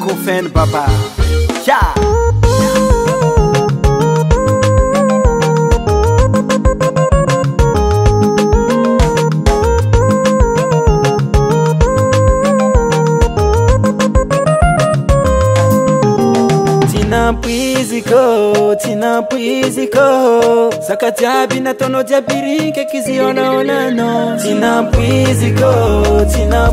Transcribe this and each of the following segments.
com fé no babá. Yeah. Pisico, pwiziko, tina pwiziko Zaka na tono jabiri ke kizi Tina pwiziko, tina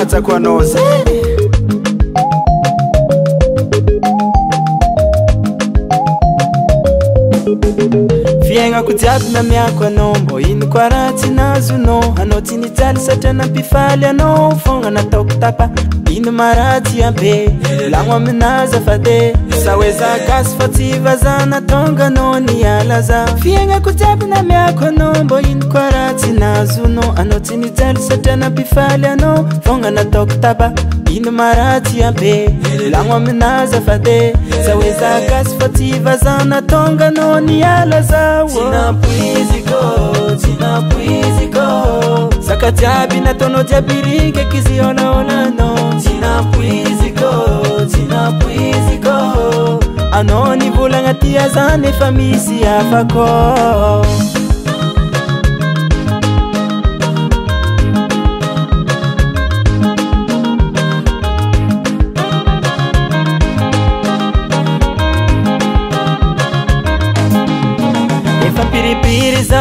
kuvatsa kwanose fko jiaby na miako agnao mbô ino ko aratsy nazona anao tsy nijaly satrianampifaly agnao fognanataoko tapa ino maratsy abe lagno aminaza fa di za hoeza kasy fa tsy vazahnatongagnao ni alaza fiagnako jiaby na miako agnao mbô inoko aratsy nazona anao tsy nijaly satrianampifaly anao fognanataoko tapa iny maraty abe lagno aminaza fa di zahoeza kazy fa tivaza natongana niala zaoapoizykynapoizyk zaka jiaby nataonao jiabyriky aky zy olaôlanao y napoizykô ynapoizyk anao nivolagna tia zany efa misy afa ko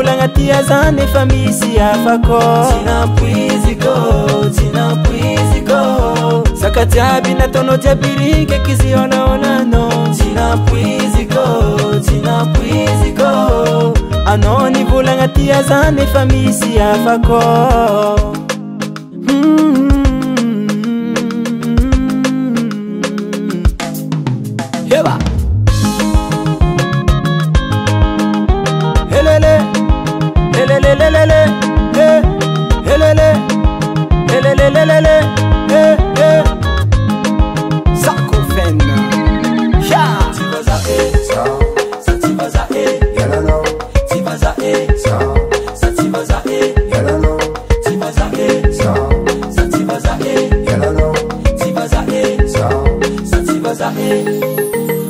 ami sifazakajiaby na tonôjiabiringy kiziolaolanoanôny vulagatiazane fam safako Le eh eh Zakofen Ya ya ya ya